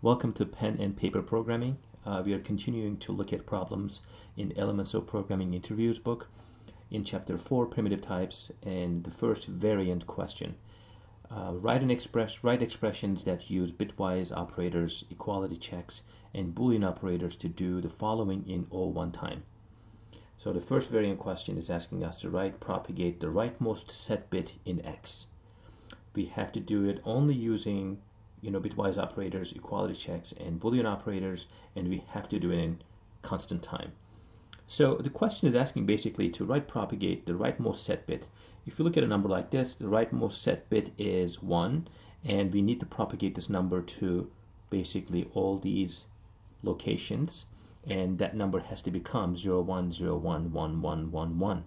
Welcome to Pen and Paper Programming. Uh, we are continuing to look at problems in Elements of Programming Interviews book in Chapter 4, Primitive Types, and the first variant question. Uh, write, an express, write expressions that use bitwise operators, equality checks, and Boolean operators to do the following in O(1) time. So the first variant question is asking us to right propagate the rightmost set bit in X. We have to do it only using you know, bitwise operators, equality checks, and Boolean operators, and we have to do it in constant time. So the question is asking basically to right propagate the rightmost set bit. If you look at a number like this, the rightmost set bit is 1, and we need to propagate this number to basically all these locations, and that number has to become 0, 1, 0, 1, 1, 1, 1, 1.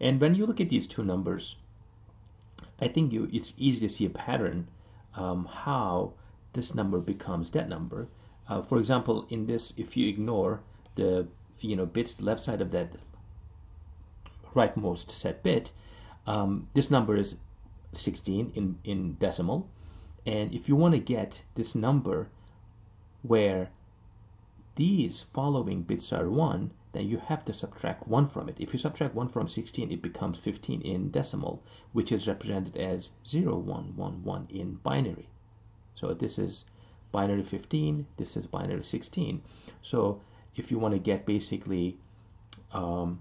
And when you look at these two numbers, I think you, it's easy to see a pattern um, how this number becomes that number. Uh, for example, in this, if you ignore the you know bits left side of that rightmost set bit, um, this number is 16 in, in decimal. And if you want to get this number where these following bits are 1, then you have to subtract 1 from it. If you subtract 1 from 16, it becomes 15 in decimal, which is represented as 0, 1, 1, 1 in binary. So this is binary 15, this is binary 16. So if you want to get basically um,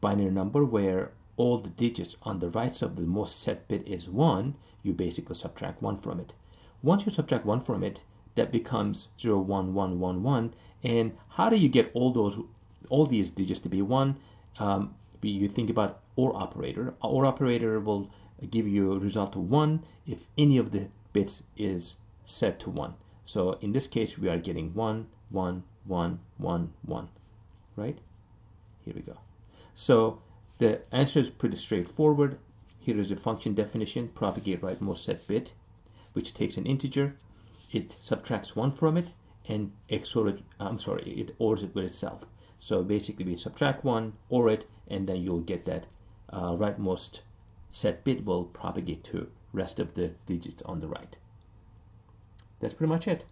binary number where all the digits on the right side of the most set bit is 1, you basically subtract 1 from it. Once you subtract 1 from it, that becomes 0, 1, 1, 1, 1. And how do you get all those all these digits to be 1. Um, you think about OR operator. OR operator will give you a result of 1 if any of the bits is set to 1. So in this case, we are getting 1, 1, 1, 1, 1, right? Here we go. So the answer is pretty straightforward. Here is the function definition, propagate rightmost set bit, which takes an integer. It subtracts 1 from it and XOR it, I'm sorry, it ORs it with itself. So basically we subtract one, or it, and then you'll get that uh, rightmost set bit will propagate to rest of the digits on the right. That's pretty much it.